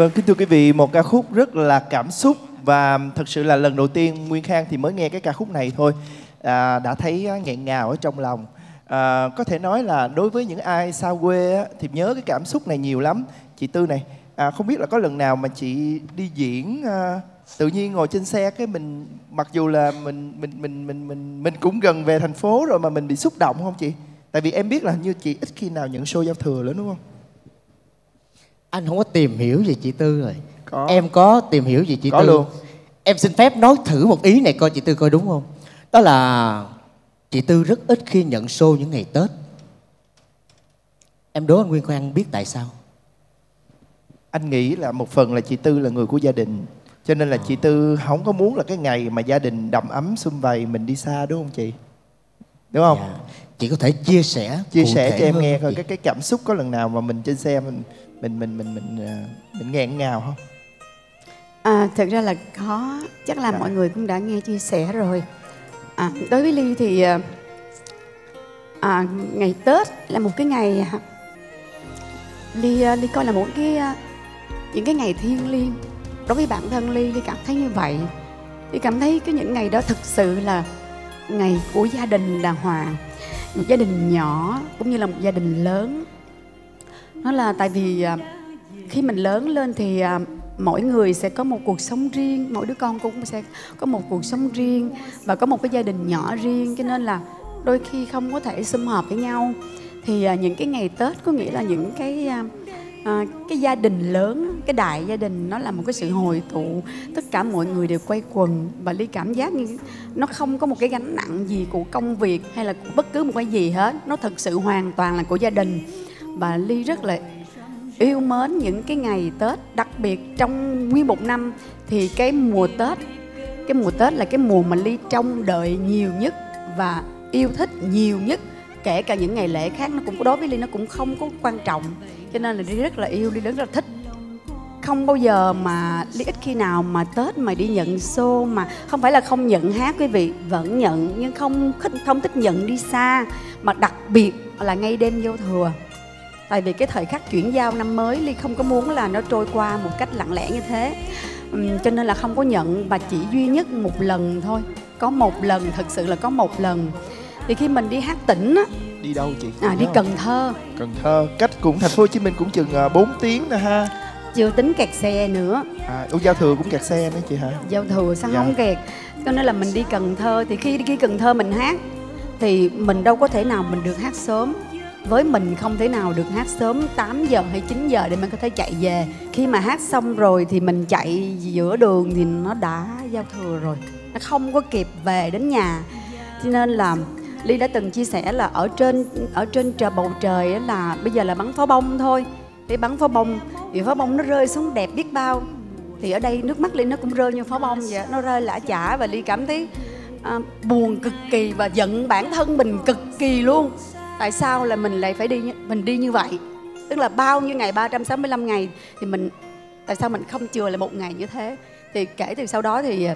Vâng, kính thưa quý vị, một ca khúc rất là cảm xúc và thật sự là lần đầu tiên Nguyên Khang thì mới nghe cái ca khúc này thôi à, đã thấy à, nghẹn ngào ở trong lòng. À, có thể nói là đối với những ai xa quê á, thì nhớ cái cảm xúc này nhiều lắm. Chị Tư này, à, không biết là có lần nào mà chị đi diễn à, tự nhiên ngồi trên xe cái mình mặc dù là mình mình mình mình mình mình cũng gần về thành phố rồi mà mình bị xúc động không chị? Tại vì em biết là như chị ít khi nào nhận show giao thừa lớn đúng không? Anh không có tìm hiểu về chị tư rồi Có. em có tìm hiểu về chị Có tư luôn. em xin phép nói thử một ý này coi chị tư coi đúng không đó là chị tư rất ít khi nhận show những ngày tết em đố anh nguyên khoan biết tại sao anh nghĩ là một phần là chị tư là người của gia đình cho nên là chị tư không có muốn là cái ngày mà gia đình đầm ấm sum vầy mình đi xa đúng không chị đúng không Dạ. chị có thể chia sẻ chia sẻ cho em nghe chị? cái cái cảm xúc có lần nào mà mình trên xe mình mình mình mình mình à, mình nghẹn ngào không? À, thực ra là có. Chắc là Dạ. mọi người cũng đã nghe chia sẻ rồi. À, đối với ly thì à, à, ngày tết là một cái ngày à, ly à, ly coi là một cái những cái ngày thiêng liêng. Đối với bản thân ly ly cảm thấy như vậy. Ly cảm thấy cái những ngày đó thực sự là ngày của gia đình đàng hoàng một gia đình nhỏ cũng như là một gia đình lớn nó là tại vì à, khi mình lớn lên thì à, mỗi người sẽ có một cuộc sống riêng mỗi đứa con cũng sẽ có một cuộc sống riêng và có một cái gia đình nhỏ riêng cho nên là đôi khi không có thể sum họp với nhau. Thì à, những cái ngày tết có nghĩa là những cái à, cái gia đình lớn cái đại gia đình nó là một cái sự hồi tụ. Tất cả mọi người đều quay quần và ly cảm giác như nó không có một cái gánh nặng gì của công việc hay là của bất cứ một cái gì hết. Nó thực sự hoàn toàn là của gia đình và ly rất là yêu mến những cái ngày Tết, đặc biệt trong nguyên một năm thì cái mùa Tết, cái mùa Tết là cái mùa mà Ly trông đợi nhiều nhất và yêu thích nhiều nhất. Kể cả những ngày lễ khác nó cũng đối với Ly nó cũng không có quan trọng. Cho nên là Ly rất là yêu, Ly rất là thích. Không bao giờ mà Ly ít khi nào mà Tết mà đi nhận xô mà không phải là không nhận hát quý vị, vẫn nhận nhưng không không thích nhận đi xa. Mà đặc biệt là ngay đêm giao thừa tại vì cái thời khắc chuyển giao năm mới ly không có muốn là nó trôi qua một cách lặng lẽ như thế. Ừm, cho nên là không có nhận và chỉ duy nhất một lần thôi. Có một lần thật sự là có một lần. Thì khi mình đi hát tỉnh á đi đâu chị? à, đi? Cần Thơ. Cần Thơ. Cách cũng thành phố Hồ Chí Minh cũng chừng à, 4 tiếng nè ha. Chưa tính kẹt xe nữa. À, ủa, giao thừa cũng kẹt xe nữa chị hả? Giao thừa sao Dạ. không kẹt? Cho nên là mình đi Cần Thơ. Thì khi đi Cần Thơ mình hát thì mình đâu có thể nào mình được hát sớm với mình không thể nào được hát sớm 8 giờ hay 9 giờ để mình có thể chạy về. Khi mà hát xong rồi thì mình chạy giữa đường thì nó đã giao thừa rồi. Nó không có kịp về đến nhà. Cho nên là ly đã từng chia sẻ là ở trên ở trên trời bầu trời là bây giờ là bắn pháo bông thôi. Cái bắn pháo bông thì pháo bông nó rơi xuống đẹp biết bao. Thì ở đây nước mắt ly nó cũng rơi như pháo bông vậy nó rơi lã chả và ly cảm thấy à, buồn cực kỳ và giận bản thân mình cực kỳ luôn tại sao là mình lại phải đi mình đi như vậy? Tức là bao nhiêu ngày 365 ngày thì mình tại sao mình không chừa lại một ngày như thế? Thì kể từ sau đó thì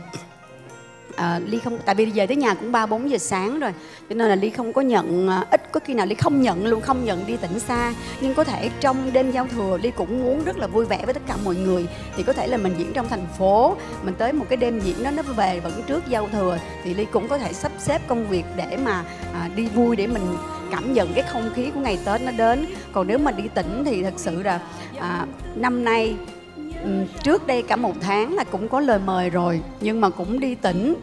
à, ly không tại vì về tới nhà cũng ba bốn giờ sáng rồi cho nên là ly không có nhận ờ, ít có khi nào ly không nhận luôn không nhận đi tỉnh xa. Nhưng có thể trong đêm giao thừa ly cũng muốn rất là vui vẻ với tất cả mọi người. Thì có thể là mình diễn trong thành phố mình tới một cái đêm diễn đó nó về vẫn trước giao thừa thì ly cũng có thể sắp xếp công việc để mà à, đi vui để mình cảm nhận cái không khí của ngày tết nó đến. Còn nếu mà đi tỉnh thì thật sự là à, năm nay trước đây cả một tháng là cũng có lời mời rồi nhưng mà cũng đi tỉnh.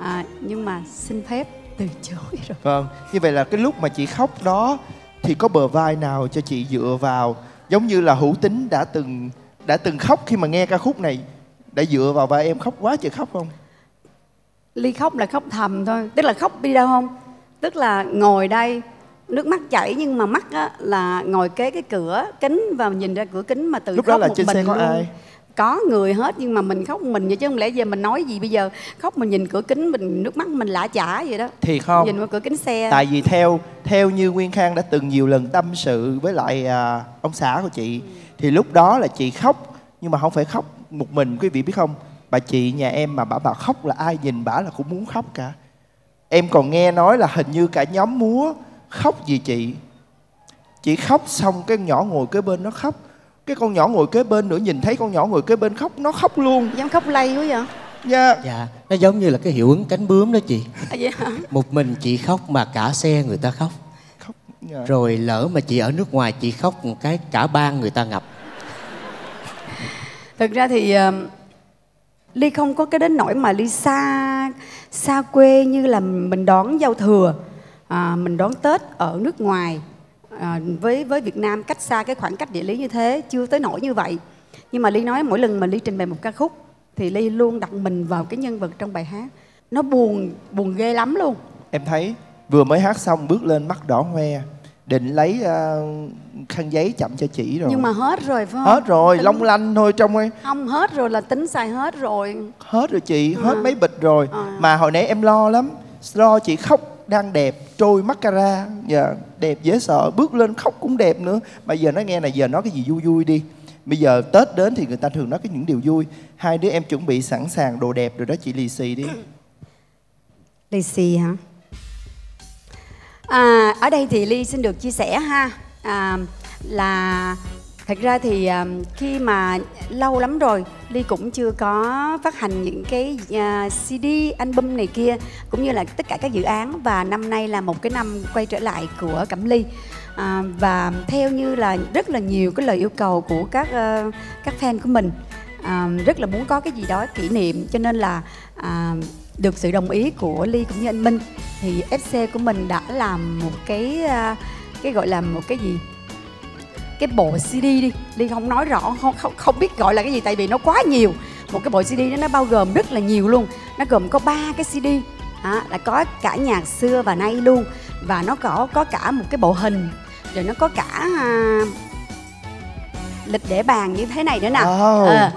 À, nhưng mà xin phép từ chối rồi. Vâng, như vậy là cái lúc mà chị khóc đó thì có bờ vai nào cho chị dựa vào giống như là hữu tính đã từng đã từng khóc khi mà nghe ca khúc này đã dựa vào vai em khóc quá trời khóc không? ly khóc là khóc thầm thôi. Tức là khóc đi đâu không? Tức là ngồi đây nước mắt chảy nhưng mà mắt á, là ngồi kế cái cửa kính và nhìn ra cửa kính mà tự Lúc khóc đó là một trên mình xe có luôn. ai? có người hết nhưng mà mình khóc mình vậy chứ không lẽ giờ mình nói gì bây giờ khóc mình nhìn cửa kính mình nước mắt mình lạ chả vậy đó Thiệt không? nhìn qua cửa kính xe Tại vì theo theo như Nguyên Khang đã từng nhiều lần tâm sự với lại à, ông xã của chị thì lúc đó là chị khóc nhưng mà không phải khóc một mình quý vị biết không? Bà chị nhà em mà bà bà khóc là ai nhìn bà là cũng muốn khóc cả. Em còn nghe nói là hình như cả nhóm múa khóc vì chị. Chị khóc xong cái nhỏ ngồi kế bên nó khóc. Cái con nhỏ ngồi kế bên nữa nhìn thấy con nhỏ ngồi kế bên khóc nó khóc luôn. Dám khóc lay quá vậy? Nha dạ nó giống như là cái hiệu ứng cánh bướm đó chị. À, vậy hả? Một mình chị khóc mà cả xe người ta khóc. Khóc dạ. rồi lỡ mà chị ở nước ngoài chị khóc một cái cả bang người ta ngập. Thực ra thì uh, ly không có cái đến nỗi mà ly xa xa quê như là mình đón giao thừa à, mình đón tết ở nước ngoài à, với với việt nam cách xa cái khoảng cách địa lý như thế chưa tới nỗi như vậy. Nhưng mà ly nói mỗi lần mà ly trình bày một ca khúc thì ly luôn đặt mình vào cái nhân vật trong bài hát. Nó buồn buồn ghê lắm luôn. Em thấy vừa mới hát xong bước lên mắt đỏ hoe định lấy uh, khăn giấy chậm cho chỉ rồi. Nhưng mà hết rồi phải không? Hết rồi Tính- long lanh thôi trong ấy. Không hết rồi là tính xài hết rồi. Hết rồi chị hết À. mấy bịch rồi. À. mà hồi nãy em lo lắm lo chị khóc đang đẹp trôi mascara dạ đẹp dễ sợ bước lên khóc cũng đẹp nữa. Mà giờ nó nghe này giờ nói cái gì vui vui đi. Bây giờ tết đến thì người ta thường nói cái những điều vui. Hai đứa em chuẩn bị sẵn sàng đồ đẹp rồi đó chị lì xì đi. Lì xì hả? À, ở đây thì Ly xin được chia sẻ ha. À, là thật ra thì à, khi mà lâu lắm rồi Ly cũng chưa có phát hành những cái à, CD, album này kia cũng như là tất cả các dự án. Và năm nay là một cái năm quay trở lại của Cẩm Ly. À, và theo như là rất là nhiều cái lời yêu cầu của các uh, các fan của mình à, rất là muốn có cái gì đó kỷ niệm. Cho nên là à, được sự đồng ý của Ly cũng như anh Minh thì FC của mình đã làm một cái uh, cái gọi là một cái gì? Cái bộ CD đi. Ly không nói rõ không, không không biết gọi là cái gì tại vì nó quá nhiều. Một cái bộ CD đó nó bao gồm rất là nhiều luôn. Nó gồm có ba cái CD à, là có cả nhạc xưa và nay luôn. Và nó có có cả một cái bộ hình. Rồi nó có cả à, lịch để bàn như thế này nữa nè. Wow. Ờ,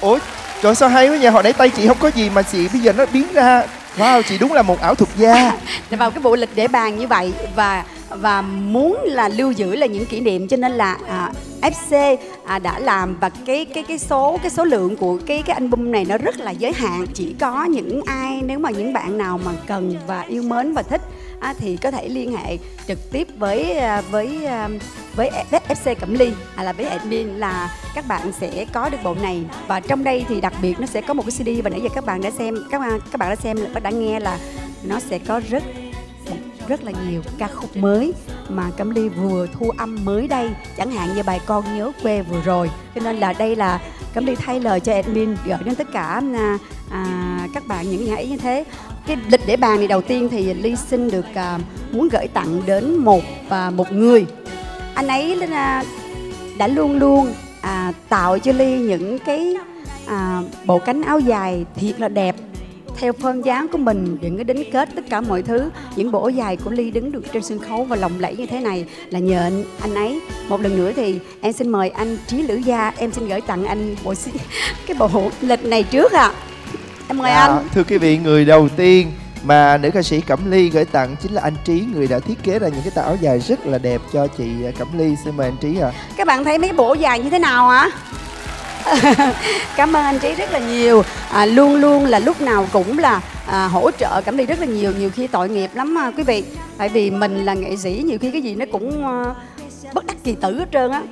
ủa trời sao hay quá nha hồi nãy tay chị không có gì mà chị bây giờ nó biến ra? Wow chị đúng là một ảo thuật gia. Vào cái bộ lịch để bàn như vậy. Và và muốn là lưu giữ là những kỷ niệm cho nên là à, FC à, đã làm và cái cái cái số cái số lượng của cái cái album này nó rất là giới hạn. Chỉ có những ai nếu mà những bạn nào mà cần và yêu mến và thích à, thì có thể liên hệ trực tiếp với à, với à, với FC Cẩm Ly hay là với admin là các bạn sẽ có được bộ này. Và trong đây thì đặc biệt nó sẽ có một cái CD và nãy giờ các bạn đã xem các bạn các bạn đã xem và đã nghe là nó sẽ có rất rất là nhiều ca khúc mới mà Cẩm Ly vừa thu âm mới đây. Chẳng hạn như bài con nhớ quê vừa rồi. Cho nên là đây là Cẩm Ly thay lời cho admin gửi đến tất cả à, à các bạn những nhà ý như thế. Cái lịch để bàn này đầu tiên thì Ly xin được à, muốn gửi tặng đến một và một người. Anh ấy à, đã luôn luôn à, tạo cho Ly những cái à, bộ cánh áo dài thiệt là đẹp theo phân dáng của mình những cái đính kết tất cả mọi thứ những bộ dài của ly đứng được trên sân khấu và lộng lẫy như thế này là nhờ anh, anh ấy. Một lần nữa thì em xin mời anh trí lữ gia em xin gửi tặng anh bộ cái bộ lịch này trước ạ. Em mời Dạ, anh. thưa quý vị người đầu tiên mà nữ ca sĩ Cẩm Ly gửi tặng chính là anh Trí người đã thiết kế ra những cái tà áo dài rất là đẹp cho chị Cẩm Ly. Xin mời anh Trí ạ. Các bạn thấy mấy bộ dài như thế nào hả cảm ơn anh trí rất là nhiều. À, luôn luôn là lúc nào cũng là à, hỗ trợ cảm ly rất là nhiều nhiều khi tội nghiệp lắm à, quý vị. Tại vì mình là nghệ sĩ nhiều khi cái gì nó cũng à, bất đắc kỳ tử hết trơn á.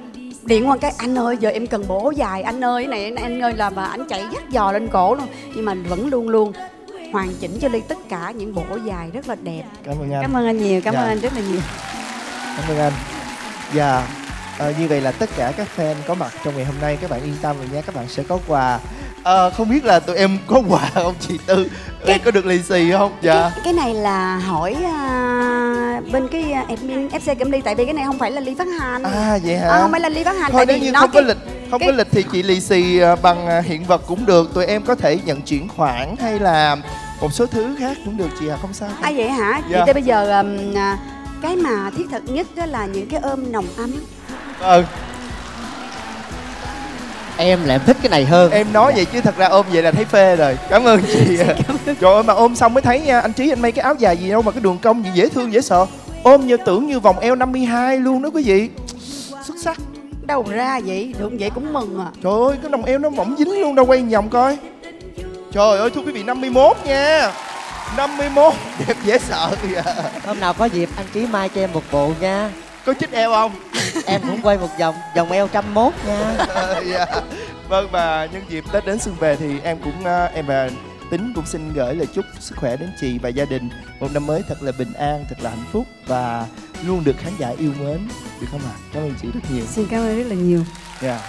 Điện qua cái anh ơi giờ em cần bộ áo dài anh ơi này anh ơi là và anh chạy dắt dò lên cổ luôn. Nhưng mà vẫn luôn luôn hoàn chỉnh cho ly tất cả những bộ dài rất là đẹp. Cảm ơn anh. Cảm ơn anh nhiều cảm Dạ. ơn anh rất là nhiều. Cảm ơn anh. Và ờ, như vậy là tất cả các fan có mặt trong ngày hôm nay các bạn yên tâm rồi nha các bạn sẽ có quà. Ờ, không biết là tụi em có quà không chị tư? Cái- em có được lì xì không? Dạ. cái, cái này là hỏi à, bên cái à, admin FC Cẩm Ly tại vì cái này không phải là ly phát hành. À vậy hả? À, không phải là ly phát hành thôi tại nếu như không có cái- lịch không cái- có lịch thì chị lì xì ờ, bằng hiện vật cũng được. Tụi em có thể nhận chuyển khoản hay là một số thứ khác cũng được chị à không sao. À vậy hả? Dạ. Vậy tới bây giờ um, à, cái mà thiết thực nhất đó là những cái ôm nồng ấm. Ờ em lại em thích cái này hơn. Em nói vậy chứ thật ra ôm vậy là thấy phê rồi. Cảm ơn chị. Trời ơi mà ôm xong mới thấy nha anh trí anh may cái áo dài gì đâu mà cái đường cong gì dễ thương dễ sợ. Ôm như tưởng như vòng eo 52 luôn đó quý vị. Xuất sắc. Đâu ra vậy? Được vậy cũng mừng à. trời ơi cái đồng eo nó mỏng dính luôn đâu quay vòng coi. Trời ơi thưa quý vị 51 nha. 51 đẹp dễ sợ kìa. Hôm nào có dịp anh trí mai cho em một bộ nha có chích eo không? Em cũng quay một vòng vòng eo trăm mốt nha. Dạ. Vâng và nhân dịp tết đến xuân về thì em cũng ờ, em và tính cũng xin gửi lời chúc sức khỏe đến chị và gia đình. Một năm mới thật là bình an thật là hạnh phúc và luôn được khán giả yêu mến. Được không ạ? Cảm ơn chị rất nhiều. Xin cảm ơn rất là nhiều. Dạ.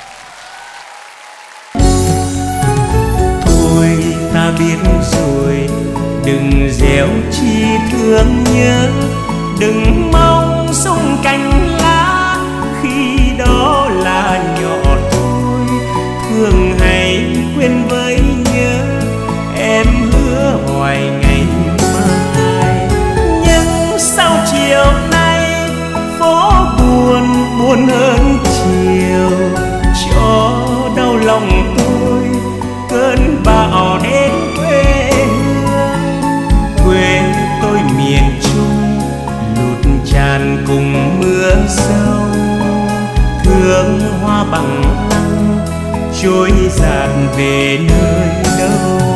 Thôi ta biết rồi đừng gieo chi thương nhớ đừng mong sung cành lá, khi đó là nhỏ thôi thường hãy quên với nhớ, em hứa hoài ngày mai. Nhưng sau chiều nay, phố buồn buồn hơn bằng lăng trôi dạt về nơi đâu.